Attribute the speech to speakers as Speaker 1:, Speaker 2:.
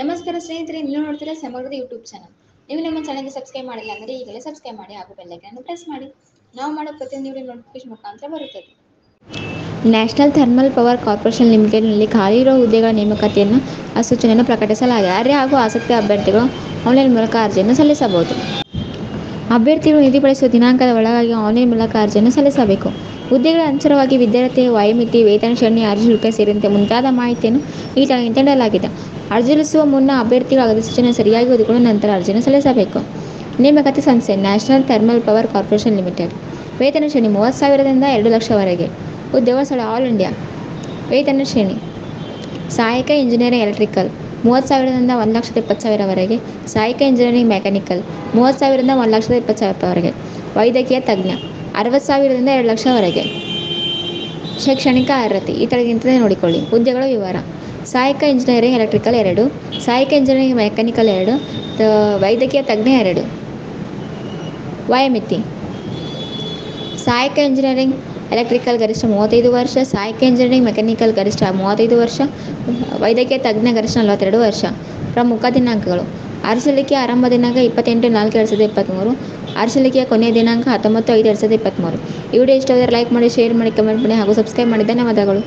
Speaker 1: ನಮಸ್ಕಾರ ಸ್ನೇಹಿತರೆ, ನೀವು ನೋಡ್ತೀರಾ ಸಮಗ್ರದ ಯೂಟ್ಯೂಬ್ ಚಾನಲ್ ನೀವು ನಮ್ಮ ಚಾನಲ್ಗೆ ಸಬ್ಸ್ಕ್ರೈಬ್ ಮಾಡಿಲ್ಲ ಅಂದರೆ ಈಗಲೇ ಸಬ್ಸ್ಕ್ರೈಬ್ ಮಾಡಿ ಹಾಗೂ ಬೆಲ್ಲೈಕನ್ನು ಪ್ರೆಸ್ ಮಾಡಿ. ನಾವು ಮಾಡೋ ಪ್ರತಿಯೊಂದು ವಿಡಿಯೋ ನೋಟಿಫಿಕೇಶನ್ ಮುಖಾಂತರ ಬರುತ್ತದೆ ನ್ಯಾಷನಲ್ ಥರ್ಮಲ್ ಪವರ್ ಕಾರ್ಪೊರೇಷನ್ ಲಿಮಿಟೆಡ್ನಲ್ಲಿ ಖಾಲಿ ಇರುವ ಹುದ್ದೆಗಳ ನೇಮಕಾತಿಯನ್ನು ಅಸೂಚನೆಯನ್ನು ಪ್ರಕಟಿಸಲಾಗಿದೆ. ಅರ್ಹ ಹಾಗೂ ಆಸಕ್ತಿ ಅಭ್ಯರ್ಥಿಗಳು ಆನ್ಲೈನ್ ಮೂಲಕ ಅರ್ಜಿಯನ್ನು ಸಲ್ಲಿಸಬಹುದು. ಅಭ್ಯರ್ಥಿಗಳು ನಿಧಿಪಡಿಸುವ ದಿನಾಂಕದ ಒಳಗಾಗಿ ಆನ್ಲೈನ್ ಮೂಲಕ ಅರ್ಜಿಯನ್ನು ಸಲ್ಲಿಸಬೇಕು. ಹುದ್ದೆಗಳ ಅನುಸಾರವಾಗಿ ವಿದ್ಯಾರ್ಥಿ ವಯೋಮಿತಿ, ವೇತನ ಶ್ರೇಣಿ, ಅರ್ಜಿ ಶುಲ್ಕ ಸೇರಿದಂತೆ ಮುಂತಾದ ಮಾಹಿತಿಯನ್ನು ಈ ಕೆಳಗೆ ನೀಡಲಾಗಿದೆ. ಅರ್ಜಿ ಸಲ್ಲಿಸುವ ಮುನ್ನ ಅಭ್ಯರ್ಥಿಗಳ ಅಗತ್ಯ ಸೂಚನೆ ಸರಿಯಾಗಿ ಓದಿಕೊಂಡು ನಂತರ ಅರ್ಜಿಯನ್ನು ಸಲ್ಲಿಸಬೇಕು. ನೇಮಕಾತಿ ಸಂಸ್ಥೆ national thermal power corporation limited. ವೇತನ ಶ್ರೇಣಿ ಮೂವತ್ತು ಸಾವಿರದಿಂದ ಎರಡು ಲಕ್ಷವರೆಗೆ ಉದ್ಯೋಗ ಸ್ಥಳ ಆಲ್ ಇಂಡಿಯಾ. ವೇತನ ಶ್ರೇಣಿ. ಸಹಾಯಕ ಇಂಜಿನಿಯರಿಂಗ್ ಎಲೆಕ್ಟ್ರಿಕಲ್. ಮೂವತ್ತು ಸಾವಿರದಿಂದ ಒಂದು ಲಕ್ಷದ ಇಪ್ಪತ್ತು ಸಾವಿರವರೆಗೆ ಸಹಾಯಕ ಇಂಜಿನಿಯರಿಂಗ್ ಮೆಕ್ಯಾನಿಕಲ್. ಮೂವತ್ತು ಸಾವಿರದಿಂದ ಒಂದು ಲಕ್ಷದ ಇಪ್ಪತ್ತು ಸಾವಿರವರೆಗೆ ವೈದ್ಯಕೀಯ ತಜ್ಞ. ಅರವತ್ತು ಸಾವಿರದಿಂದ ಎರಡು ಲಕ್ಷವರೆಗೆ ಶೈಕ್ಷಣಿಕ ಅರ್ಹತೆ. ಈ ಥರದಿಂತಲೇ ನೋಡಿಕೊಳ್ಳಿ. ಹುದ್ದೆಗಳ ವಿವರ. ಸಹಾಯಕ ಇಂಜಿನಿಯರಿಂಗ್ ಎಲೆಕ್ಟ್ರಿಕಲ್ ಎರಡು, ಸಹಾಯಕ ಇಂಜಿನಿಯರಿಂಗ್ ಮೆಕ್ಯಾನಿಕಲ್ ಎರಡು ವೈದ್ಯಕೀಯ ತಜ್ಞ ಎರಡು. ವಯಮಿತಿ. ಸಹಾಯಕ ಇಂಜಿನಿಯರಿಂಗ್ ಎಲೆಕ್ಟ್ರಿಕಲ್ ಗರಿಷ್ಠ ಮೂವತ್ತೈದು ವರ್ಷ, ಸಹಾಯಕ ಇಂಜಿನಿಯರಿಂಗ್ ಮೆಕ್ಯಾನಿಕಲ್ ಗರಿಷ್ಠ ಮೂವತ್ತೈದು ವರ್ಷ, ವೈದ್ಯಕೀಯ ತಜ್ಞ ಗರಿಷ್ಠ ನಲವತ್ತೆರಡು ವರ್ಷ. ಪ್ರಮುಖ ದಿನಾಂಕಗಳು. ಅರಸಲಿಕೆಯ ಆರಂಭ ದಿನಾಂಕ ಇಪ್ಪತ್ತೆಂಟು ನಾಲ್ಕು ಎರಡು ಸಾವಿರದ ಇಪ್ಪತ್ತ್ಮೂರು ಅರಸಲಿಕೆಯ ಕೊನೆಯ ದಿನಾಂಕ ಹತ್ತೊಂಬತ್ತು ಐದು ಎರಡು ಸಾವಿರದ ಇಪ್ಪತ್ತ್ಮೂರು ಈ ವಿಡಿಯೋ ಇಷ್ಟವಾದರೆ ಲೈಕ್ ಮಾಡಿ, ಶೇರ್ ಮಾಡಿ, ಕಮೆಂಟ್ ಮಾಡಿ ಹಾಗೂ ಸಬ್ಸ್ಕ್ರೈಬ್ ಮಾಡಿ ಧನ್ಯವಾದಗಳು.